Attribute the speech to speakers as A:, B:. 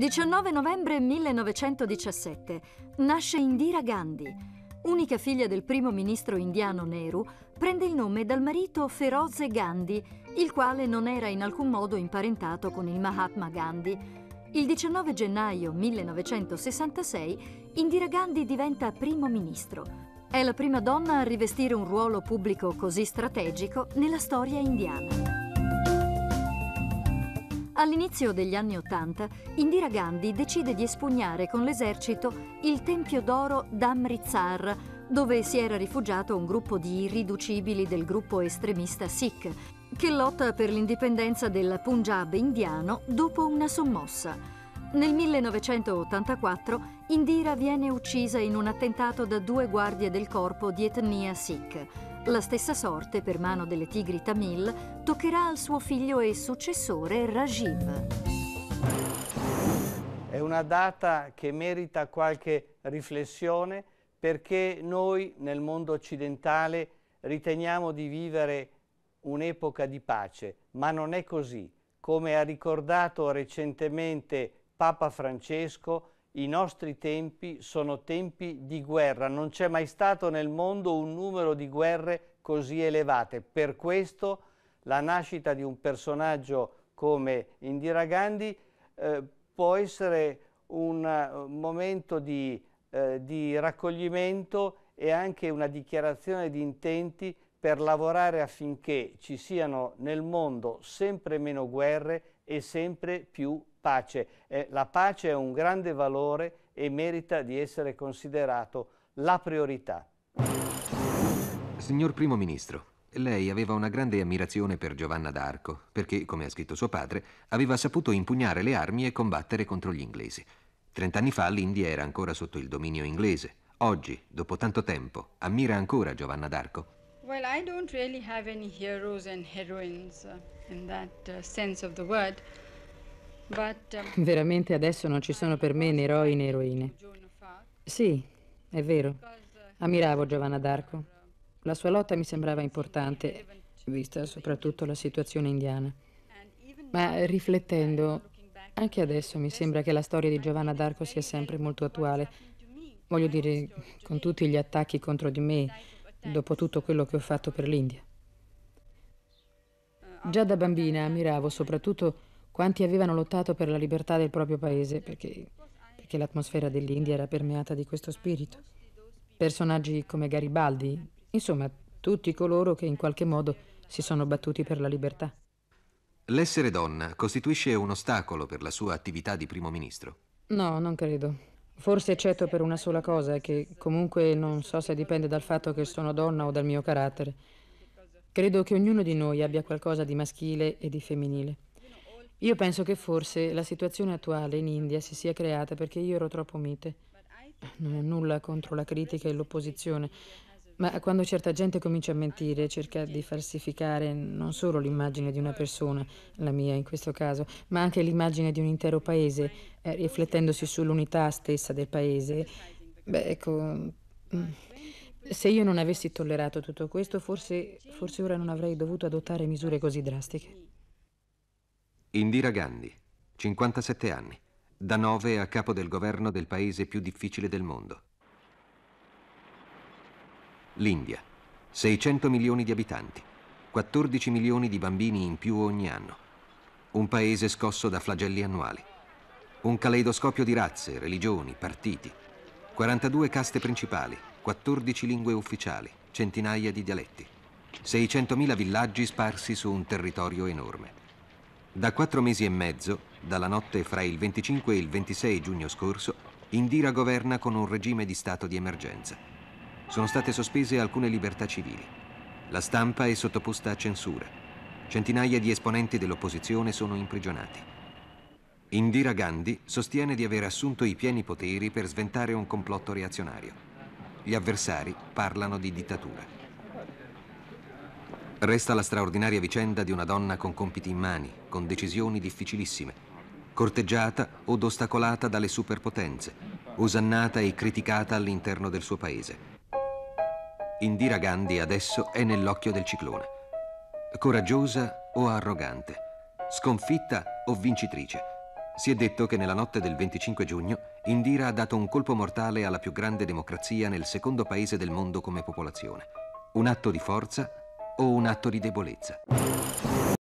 A: 19 novembre 1917 nasce Indira Gandhi. Unica figlia del primo ministro indiano Nehru, prende il nome dal marito Feroze Gandhi, il quale non era in alcun modo imparentato con il Mahatma Gandhi. Il 19 gennaio 1966 Indira Gandhi diventa primo ministro. È la prima donna a rivestire un ruolo pubblico così strategico nella storia indiana. All'inizio degli anni Ottanta, Indira Gandhi decide di espugnare con l'esercito il Tempio d'Oro d'Amritsar, dove si era rifugiato un gruppo di irriducibili del gruppo estremista Sikh, che lotta per l'indipendenza del Punjab indiano dopo una sommossa. Nel 1984 Indira viene uccisa in un attentato da due guardie del corpo di etnia Sikh. La stessa sorte, per mano delle tigri Tamil, toccherà al suo figlio e successore Rajiv.
B: È una data che merita qualche riflessione perché noi nel mondo occidentale riteniamo di vivere un'epoca di pace, ma non è così. Come ha ricordato recentemente Papa Francesco, i nostri tempi sono tempi di guerra, non c'è mai stato nel mondo un numero di guerre così elevate. Per questo la nascita di un personaggio come Indira Gandhi eh, può essere un uh, momento di, eh, di raccoglimento e anche una dichiarazione di intenti per lavorare affinché ci siano nel mondo sempre meno guerre e sempre più pace. Eh, la pace è un grande valore e merita di essere considerato la priorità.
C: Signor Primo Ministro, lei aveva una grande ammirazione per Giovanna d'Arco, perché, come ha scritto suo padre, aveva saputo impugnare le armi e combattere contro gli inglesi. Trent'anni fa l'India era ancora sotto il dominio inglese. Oggi, dopo tanto tempo, ammira ancora Giovanna d'Arco?
D: Well, I don't really have any heroes and heroines in that uh, sense of the word.
E: Um, Veramente adesso non ci sono per me né eroi né eroine. Sì, è vero. Ammiravo Giovanna d'Arco. La sua lotta mi sembrava importante, vista soprattutto la situazione indiana. Ma riflettendo, anche adesso mi sembra che la storia di Giovanna d'Arco sia sempre molto attuale. Voglio dire, con tutti gli attacchi contro di me, dopo tutto quello che ho fatto per l'India. Già da bambina ammiravo soprattutto quanti avevano lottato per la libertà del proprio paese, perché, perché l'atmosfera dell'India era permeata di questo spirito. Personaggi come Garibaldi, insomma, tutti coloro che in qualche modo si sono battuti per la libertà.
C: L'essere donna costituisce un ostacolo per la sua attività di primo ministro?
E: No, non credo. Forse eccetto per una sola cosa, che comunque non so se dipende dal fatto che sono donna o dal mio carattere. Credo che ognuno di noi abbia qualcosa di maschile e di femminile. Io penso che forse la situazione attuale in India si sia creata perché io ero troppo mite. Non ho nulla contro la critica e l'opposizione, ma quando certa gente comincia a mentire, cerca di falsificare non solo l'immagine di una persona, la mia in questo caso, ma anche l'immagine di un intero paese, eh, riflettendosi sull'unità stessa del paese, beh, ecco, mm, se io non avessi tollerato tutto questo, forse, forse ora non avrei dovuto adottare misure così drastiche.
C: Indira Gandhi, 57 anni, da 9 a capo del governo del paese più difficile del mondo. L'India, 600 milioni di abitanti, 14 milioni di bambini in più ogni anno. Un paese scosso da flagelli annuali. Un caleidoscopio di razze, religioni, partiti. 42 caste principali, 14 lingue ufficiali, centinaia di dialetti. 600.000 villaggi sparsi su un territorio enorme. Da quattro mesi e mezzo, dalla notte fra il 25 e il 26 giugno scorso, Indira governa con un regime di stato di emergenza. Sono state sospese alcune libertà civili. La stampa è sottoposta a censura. Centinaia di esponenti dell'opposizione sono imprigionati. Indira Gandhi sostiene di aver assunto i pieni poteri per sventare un complotto reazionario. Gli avversari parlano di dittatura. Resta la straordinaria vicenda di una donna con compiti in mani, con decisioni difficilissime, corteggiata od ostacolata dalle superpotenze, osannata e criticata all'interno del suo paese. Indira Gandhi adesso è nell'occhio del ciclone. Coraggiosa o arrogante, sconfitta o vincitrice, Si è detto che nella notte del 25 giugno Indira ha dato un colpo mortale alla più grande democrazia nel secondo paese del mondo come popolazione. Un atto di forza o un atto di debolezza?